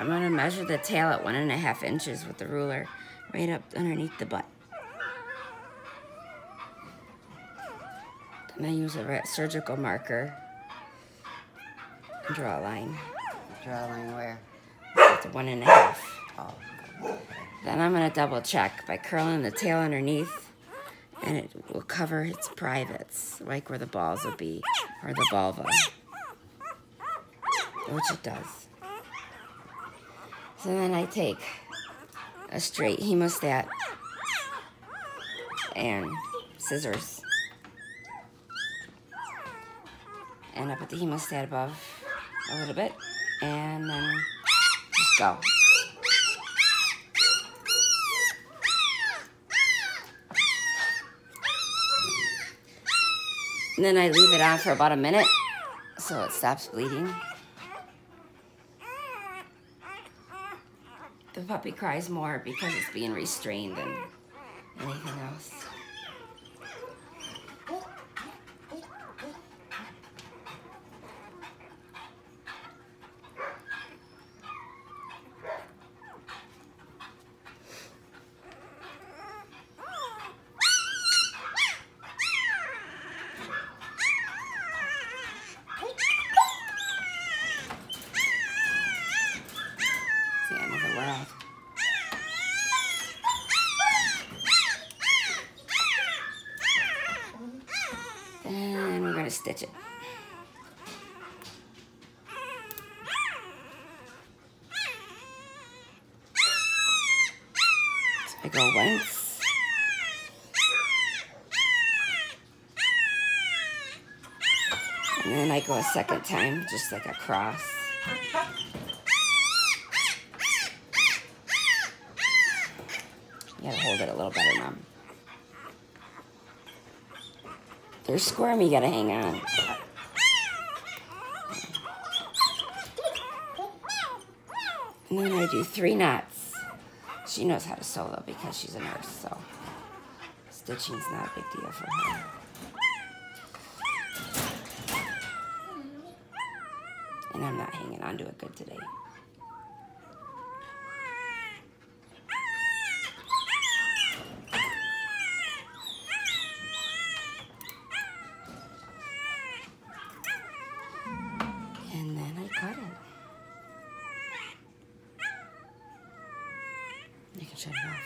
I'm going to measure the tail at one and a half inches with the ruler right up underneath the butt. Then I use a surgical marker and draw a line. Draw a line where? It's one and a half. Oh. Then I'm going to double check by curling the tail underneath and it will cover its privates, like where the balls will be, or the vulva, which it does. So then I take a straight hemostat and scissors. And I put the hemostat above a little bit and then just go. And then I leave it on for about a minute so it stops bleeding. The puppy cries more because it's being restrained than anything else. the end of the world. Then we're gonna stitch it. So I go once. And then I go a second time, just like a cross. You gotta hold it a little better, Mom. They're squirmy, you gotta hang on. And then I do three knots. She knows how to sew though because she's a nurse, so stitching's not a big deal for her. And I'm not hanging on to it good today. মাশাআল্লাহ